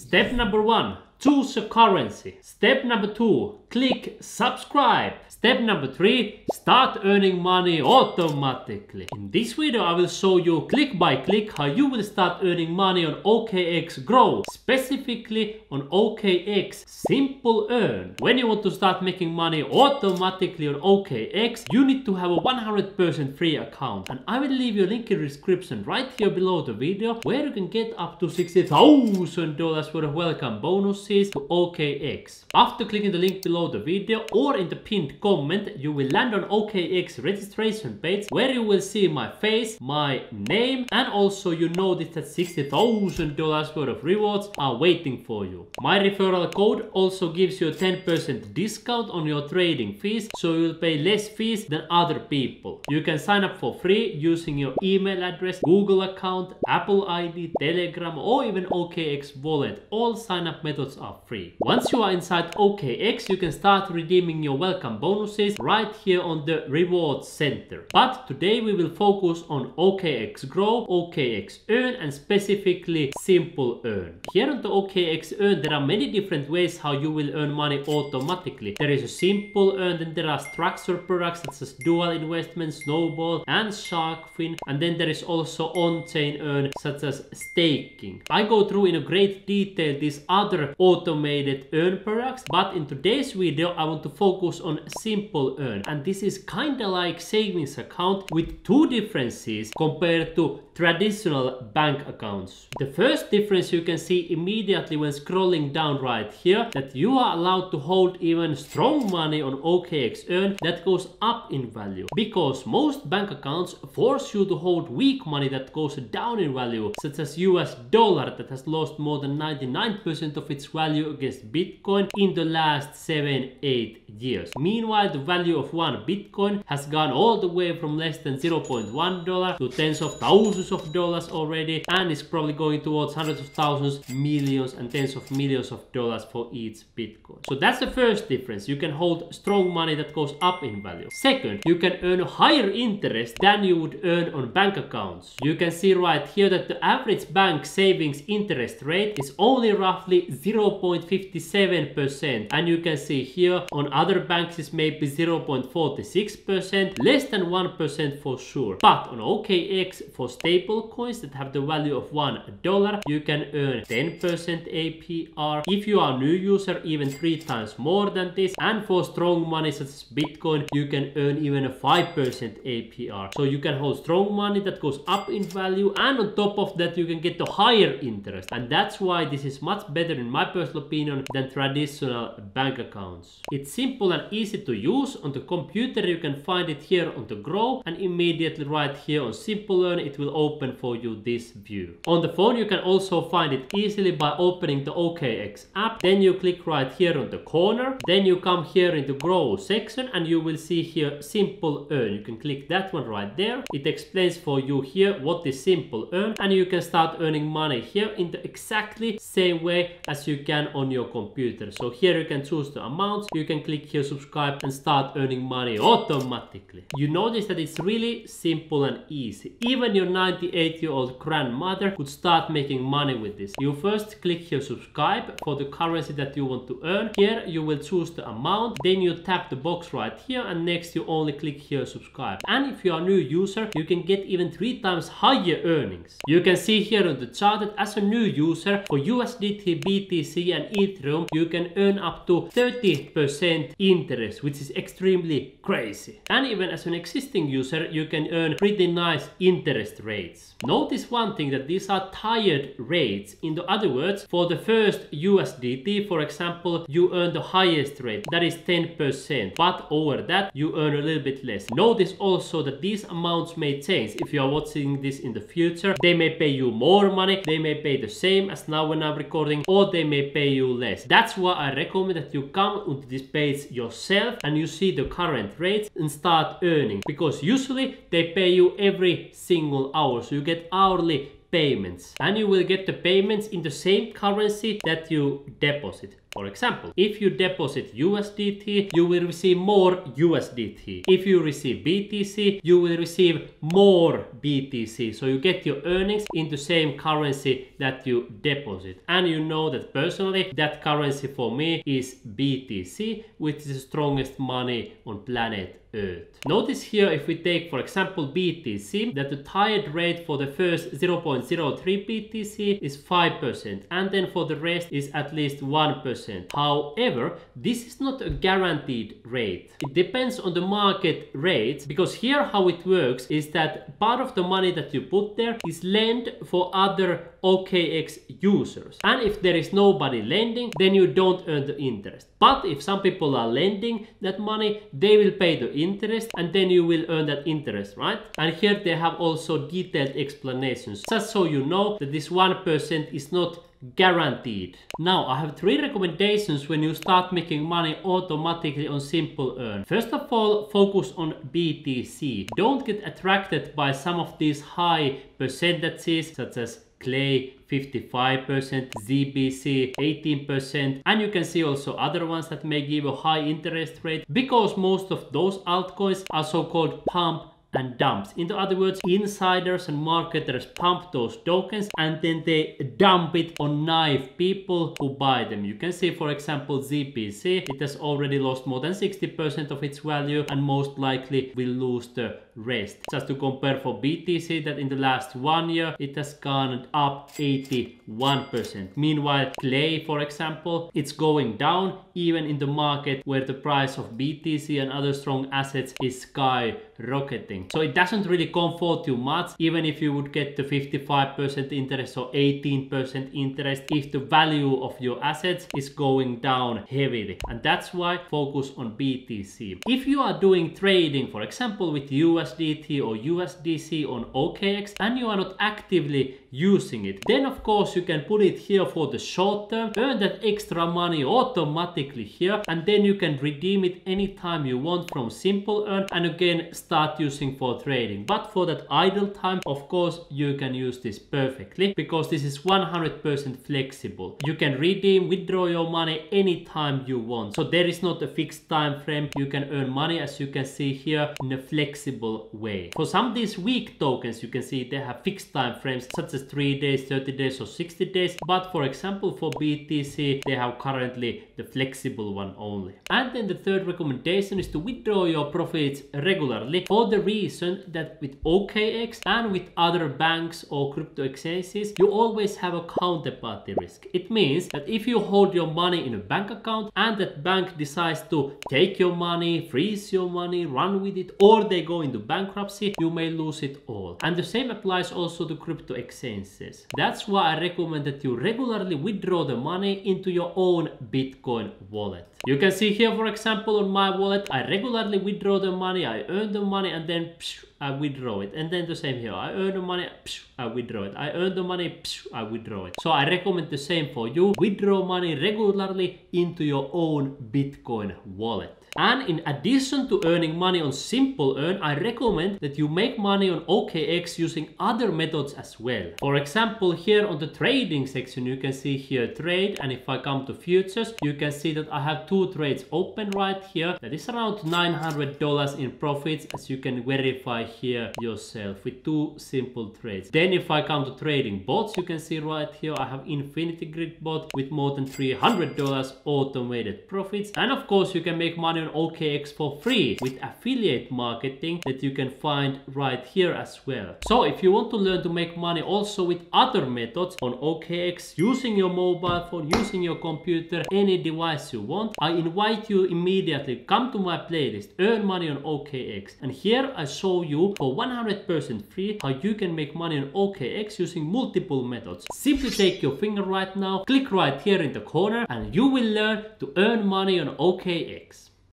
Step number one, choose a currency. Step number two, click subscribe. Step number three, start earning money automatically. In this video, I will show you click by click how you will start earning money on OKX Grow, specifically on OKX Simple Earn. When you want to start making money automatically on OKX, you need to have a 100% free account. And I will leave you a link in the description right here below the video where you can get up to $60,000 worth of welcome bonuses to OKX. After clicking the link below the video or in the pinned comment, comment, you will land on OKX registration page where you will see my face, my name, and also you notice that $60,000 worth of rewards are waiting for you. My referral code also gives you a 10% discount on your trading fees, so you'll pay less fees than other people. You can sign up for free using your email address, Google account, Apple ID, Telegram, or even OKX wallet. All sign up methods are free. Once you are inside OKX, you can start redeeming your welcome bonuses right here on the rewards center. But today we will focus on OKX Grow, OKX Earn and specifically Simple Earn. Here on the OKX Earn there are many different ways how you will earn money automatically. There is a Simple Earn, then there are structured products such as Dual Investment, Snowball and Sharkfin and then there is also on-chain earn such as staking. I go through in a great detail these other automated earn products but in today's video I want to focus on simple earn and this is kinda like savings account with two differences compared to traditional bank accounts. The first difference you can see immediately when scrolling down right here that you are allowed to hold even strong money on OKX Earn that goes up in value because most bank accounts force you to hold weak money that goes down in value such as US dollar that has lost more than 99% of its value against Bitcoin in the last 7-8 years. Meanwhile the value of one Bitcoin has gone all the way from less than 0.1 dollar to tens of thousands of dollars already and is probably going towards hundreds of thousands, millions and tens of millions of dollars for each Bitcoin. So that's the first difference. You can hold strong money that goes up in value. Second, you can earn higher interest than you would earn on bank accounts. You can see right here that the average bank savings interest rate is only roughly 0.57% and you can see here. On other banks is maybe 0.46%, less than 1% for sure. But on OKX for stable coins that have the value of one dollar you can earn 10% APR if you are a new user even three times more than this. And for strong money such as Bitcoin you can earn even a 5% APR so you can hold strong money that goes up in value and on top of that you can get a higher interest. And that's why this is much better in my personal opinion than traditional bank accounts. It's simple and easy to use on the computer you can find it here on the grow and immediately right here on simple earn it will open open for you this view. On the phone you can also find it easily by opening the OKX app. Then you click right here on the corner. Then you come here in the grow section and you will see here simple earn. You can click that one right there. It explains for you here what is simple earn and you can start earning money here in the exactly same way as you can on your computer. So here you can choose the amounts. You can click here subscribe and start earning money automatically. You notice that it's really simple and easy. Even your 98 year old grandmother could start making money with this. You first click here subscribe for the currency that you want to earn. Here you will choose the amount. Then you tap the box right here and next you only click here subscribe. And if you are a new user, you can get even three times higher earnings. You can see here on the chart that as a new user for USDT, BTC and Ethereum, you can earn up to 30% interest, which is extremely crazy. And even as an existing user, you can earn pretty nice interest rates. Notice one thing that these are tiered rates. In the other words, for the first USDT, for example, you earn the highest rate, that is 10%. But over that, you earn a little bit less. Notice also that these amounts may change. If you are watching this in the future, they may pay you more money, they may pay the same as now when I'm recording, or they may pay you less. That's why I recommend that you come onto this page yourself and you see the current rates and start earning. Because usually they pay you every single hour so you get hourly payments and you will get the payments in the same currency that you deposit. For example, if you deposit USDT, you will receive more USDT. If you receive BTC, you will receive more BTC. So you get your earnings in the same currency that you deposit. And you know that personally, that currency for me is BTC, which is the strongest money on planet Earth. Notice here if we take for example BTC that the tied rate for the first 0.03 BTC is 5% and then for the rest is at least 1%. However, this is not a guaranteed rate. It depends on the market rates because here how it works is that part of the money that you put there is lent for other OKX users. And if there is nobody lending, then you don't earn the interest. But if some people are lending that money, they will pay the interest and then you will earn that interest, right? And here they have also detailed explanations, just so you know that this 1% is not guaranteed. Now I have three recommendations when you start making money automatically on Simple Earn. First of all, focus on BTC. Don't get attracted by some of these high percentages such as Clay 55%, ZBC 18% and you can see also other ones that may give a high interest rate because most of those altcoins are so-called pump and dumps. In other words, insiders and marketers pump those tokens and then they dump it on naive people who buy them. You can see, for example, ZPC, It has already lost more than 60% of its value and most likely will lose the rest. Just to compare for BTC that in the last one year, it has gone up 81%. Meanwhile, Clay, for example, it's going down even in the market where the price of BTC and other strong assets is skyrocketing. So it doesn't really comfort you much, even if you would get the 55% interest or 18% interest, if the value of your assets is going down heavily. And that's why focus on BTC. If you are doing trading, for example, with USDT or USDC on OKX, and you are not actively using it, then of course you can put it here for the short term, earn that extra money automatically here, and then you can redeem it anytime you want from Simple Earn, and again start using for trading. But for that idle time, of course, you can use this perfectly because this is 100% flexible. You can redeem, withdraw your money anytime you want. So there is not a fixed time frame. You can earn money as you can see here in a flexible way. For some of these weak tokens, you can see they have fixed time frames such as 3 days, 30 days or 60 days. But for example, for BTC, they have currently the flexible one only. And then the third recommendation is to withdraw your profits regularly for the reason that with OKX and with other banks or crypto exchanges, you always have a counterparty risk. It means that if you hold your money in a bank account and that bank decides to take your money, freeze your money, run with it, or they go into bankruptcy, you may lose it all. And the same applies also to crypto exchanges. That's why I recommend that you regularly withdraw the money into your own Bitcoin wallet. You can see here, for example, on my wallet, I regularly withdraw the money, I earn the money, and then psh, I withdraw it. And then the same here, I earn the money, psh, I withdraw it. I earn the money, psh, I withdraw it. So I recommend the same for you. Withdraw money regularly into your own Bitcoin wallet. And in addition to earning money on Simple Earn, I recommend that you make money on OKX using other methods as well. For example, here on the trading section, you can see here trade. And if I come to futures, you can see that I have two trades open right here. That is around $900 in profits as you can verify here yourself with two simple trades. Then if I come to trading bots, you can see right here, I have Infinity Grid bot with more than $300 automated profits. And of course, you can make money OKX for free with affiliate marketing that you can find right here as well. So if you want to learn to make money also with other methods on OKX using your mobile phone, using your computer, any device you want, I invite you immediately come to my playlist, earn money on OKX. And here I show you for 100% free how you can make money on OKX using multiple methods. Simply take your finger right now, click right here in the corner and you will learn to earn money on OKX.